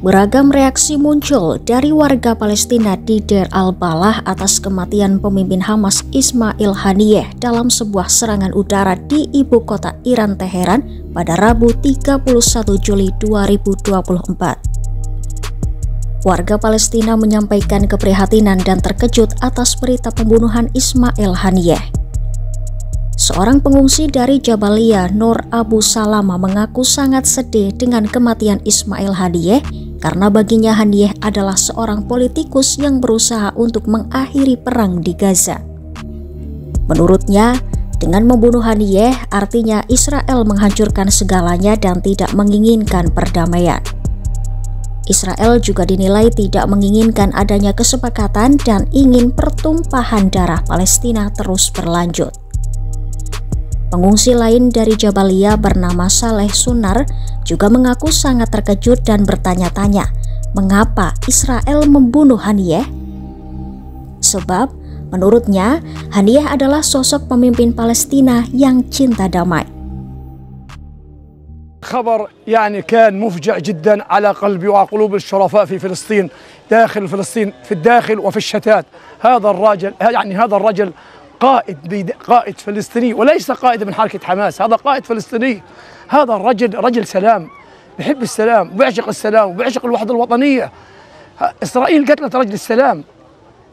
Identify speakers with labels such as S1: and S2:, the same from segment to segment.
S1: Beragam reaksi muncul dari warga Palestina di Der al-Balah atas kematian pemimpin Hamas Ismail Haniyeh dalam sebuah serangan udara di ibu kota Iran Teheran pada Rabu 31 Juli 2024. Warga Palestina menyampaikan keprihatinan dan terkejut atas berita pembunuhan Ismail Haniyeh. Seorang pengungsi dari Jabalia, Nur Abu Salama mengaku sangat sedih dengan kematian Ismail Hadiyeh karena baginya Hadiyeh adalah seorang politikus yang berusaha untuk mengakhiri perang di Gaza. Menurutnya, dengan membunuh Hadiyeh artinya Israel menghancurkan segalanya dan tidak menginginkan perdamaian. Israel juga dinilai tidak menginginkan adanya kesepakatan dan ingin pertumpahan darah Palestina terus berlanjut. Pengungsi lain dari Jabalia bernama Saleh Sunar juga mengaku sangat terkejut dan bertanya-tanya mengapa Israel membunuh Haniyeh. Sebab menurutnya Haniyeh adalah sosok pemimpin Palestina yang cinta damai.
S2: خبر يعني كان مفجع جدا على قلبي وقلوب الشرفاء في فلسطين داخل فلسطين في الداخل وفي الشتات هذا الرجل يعني هذا الرجل قائد قائد فلسطيني وليس قائد من حركة حماس هذا قائد فلسطيني. هذا الرجل رجل سلام بحب السلام وبيعشق السلام وبيعشق الوحدة الوطنية. إسرائيل قتلت رجل السلام.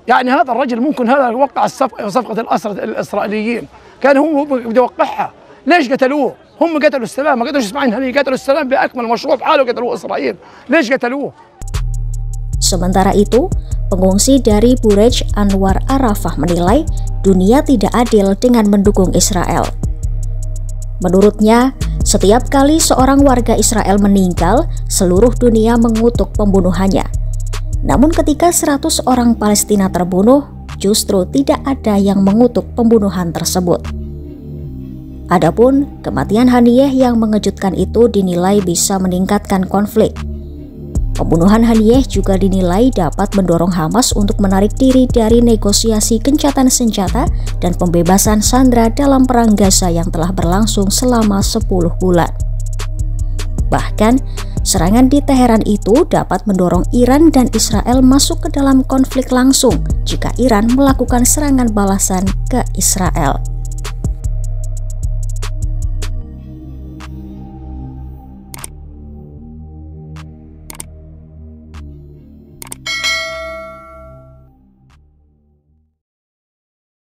S2: يعني هذا الرجل ممكن هذا وقع الصفقة صفقة الأسرة الإسرائيليين. كان هو بده يوقعها. ليش قتلوه؟ هم قتلوا السلام ما قتلوش اسماعيل هنيه قتلوا السلام بأكمل مشروع بحاله قتلوه إسرائيل. ليش قتلوه؟
S1: Sementara itu, pengungsi dari Burej Anwar Arafah menilai dunia tidak adil dengan mendukung Israel. Menurutnya, setiap kali seorang warga Israel meninggal, seluruh dunia mengutuk pembunuhannya. Namun ketika 100 orang Palestina terbunuh, justru tidak ada yang mengutuk pembunuhan tersebut. Adapun kematian Haniyeh yang mengejutkan itu dinilai bisa meningkatkan konflik Pembunuhan Haniyeh juga dinilai dapat mendorong Hamas untuk menarik diri dari negosiasi gencatan senjata dan pembebasan sandra dalam perang Gaza yang telah berlangsung selama 10 bulan. Bahkan, serangan di Teheran itu dapat mendorong Iran dan Israel masuk ke dalam konflik langsung jika Iran melakukan serangan balasan ke Israel.